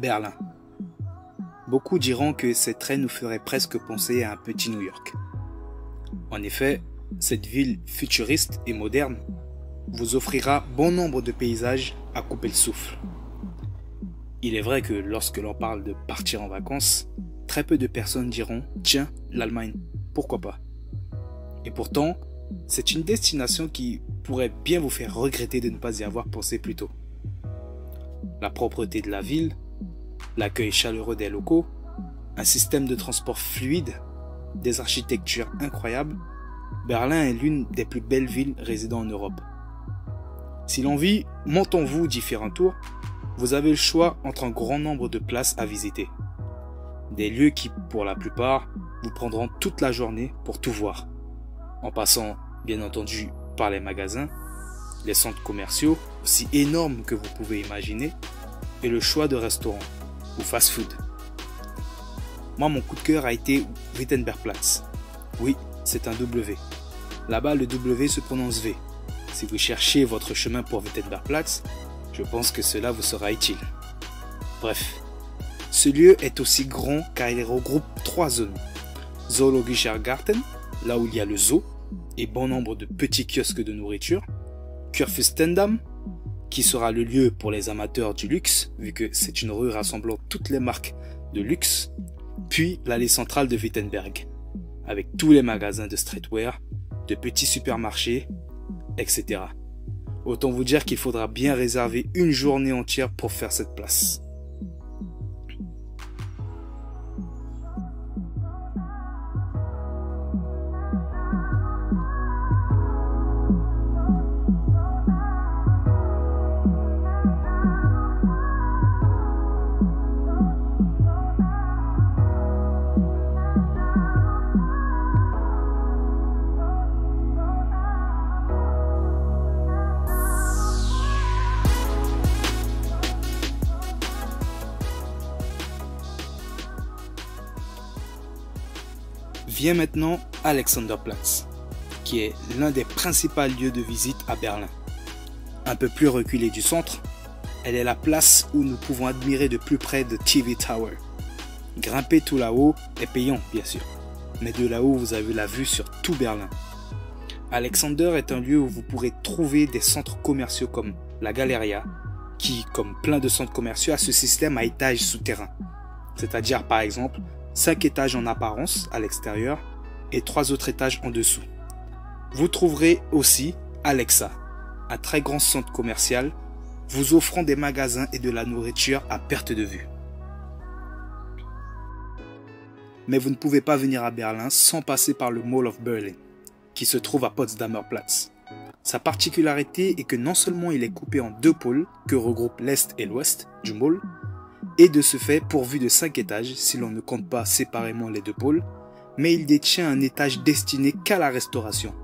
Berlin. Beaucoup diront que cette trait nous ferait presque penser à un petit New York. En effet, cette ville futuriste et moderne vous offrira bon nombre de paysages à couper le souffle. Il est vrai que lorsque l'on parle de partir en vacances, très peu de personnes diront Tiens, l'Allemagne, pourquoi pas? Et pourtant, c'est une destination qui pourrait bien vous faire regretter de ne pas y avoir pensé plus tôt. La propreté de la ville, l'accueil chaleureux des locaux, un système de transport fluide, des architectures incroyables, Berlin est l'une des plus belles villes résidant en Europe. Si l'on vit montons-vous différents tours, vous avez le choix entre un grand nombre de places à visiter. Des lieux qui, pour la plupart, vous prendront toute la journée pour tout voir, en passant, bien entendu, par les magasins, les centres commerciaux, aussi énormes que vous pouvez imaginer, et le choix de restaurants ou fast-food. Moi, mon coup de cœur a été Wittenbergplatz. Oui, c'est un W. Là-bas, le W se prononce V. Si vous cherchez votre chemin pour Wittenbergplatz, je pense que cela vous sera utile. Bref, ce lieu est aussi grand car il regroupe trois zones. Zoologischer Garten, là où il y a le zoo, et bon nombre de petits kiosques de nourriture. Kurfürstendamm, qui sera le lieu pour les amateurs du luxe, vu que c'est une rue rassemblant toutes les marques de luxe. Puis l'allée centrale de Wittenberg, avec tous les magasins de streetwear, de petits supermarchés, etc. Autant vous dire qu'il faudra bien réserver une journée entière pour faire cette place. Vient maintenant Alexanderplatz, qui est l'un des principaux lieux de visite à Berlin. Un peu plus reculé du centre, elle est la place où nous pouvons admirer de plus près de TV Tower. Grimper tout là-haut est payant, bien sûr, mais de là-haut vous avez la vue sur tout Berlin. Alexander est un lieu où vous pourrez trouver des centres commerciaux comme la Galeria, qui, comme plein de centres commerciaux, a ce système à étages souterrains. C'est-à-dire, par exemple, 5 étages en apparence à l'extérieur et 3 autres étages en dessous. Vous trouverez aussi Alexa, un très grand centre commercial vous offrant des magasins et de la nourriture à perte de vue. Mais vous ne pouvez pas venir à Berlin sans passer par le Mall of Berlin, qui se trouve à Potsdamer Platz. Sa particularité est que non seulement il est coupé en deux pôles que regroupent l'Est et l'Ouest du mall, et de ce fait pourvu de 5 étages si l'on ne compte pas séparément les deux pôles, mais il détient un étage destiné qu'à la restauration,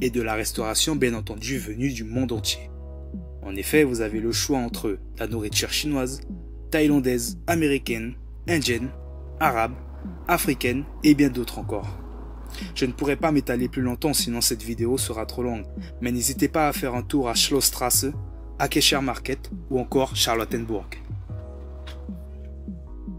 et de la restauration bien entendu venue du monde entier. En effet, vous avez le choix entre la nourriture chinoise, thaïlandaise, américaine, indienne, arabe, africaine et bien d'autres encore. Je ne pourrais pas m'étaler plus longtemps sinon cette vidéo sera trop longue, mais n'hésitez pas à faire un tour à Schlossstrasse, à Kescher Market ou encore Charlottenburg.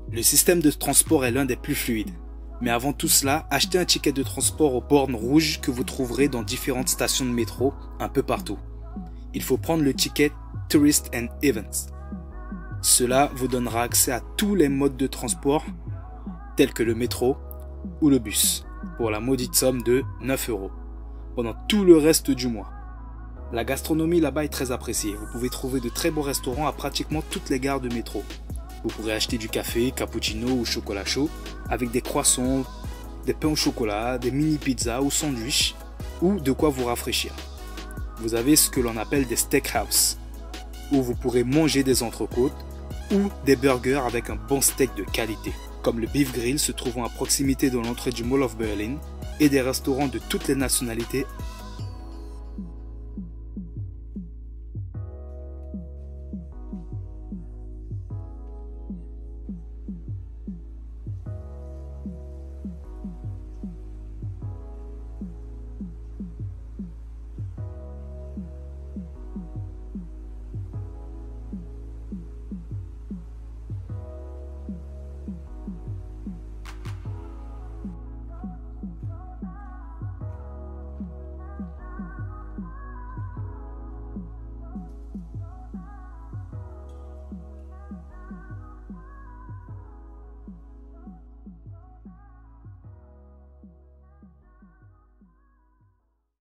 Le système de transport est l'un des plus fluides. Mais avant tout cela, achetez un ticket de transport aux bornes rouges que vous trouverez dans différentes stations de métro un peu partout. Il faut prendre le ticket Tourist and Events. Cela vous donnera accès à tous les modes de transport tels que le métro ou le bus pour la maudite somme de 9 euros pendant tout le reste du mois. La gastronomie là-bas est très appréciée. Vous pouvez trouver de très beaux restaurants à pratiquement toutes les gares de métro. Vous pourrez acheter du café, cappuccino ou chocolat chaud avec des croissants, des pains au chocolat, des mini pizzas ou sandwichs ou de quoi vous rafraîchir. Vous avez ce que l'on appelle des steakhouse où vous pourrez manger des entrecôtes ou des burgers avec un bon steak de qualité, comme le Beef Grill se trouvant à proximité de l'entrée du Mall of Berlin et des restaurants de toutes les nationalités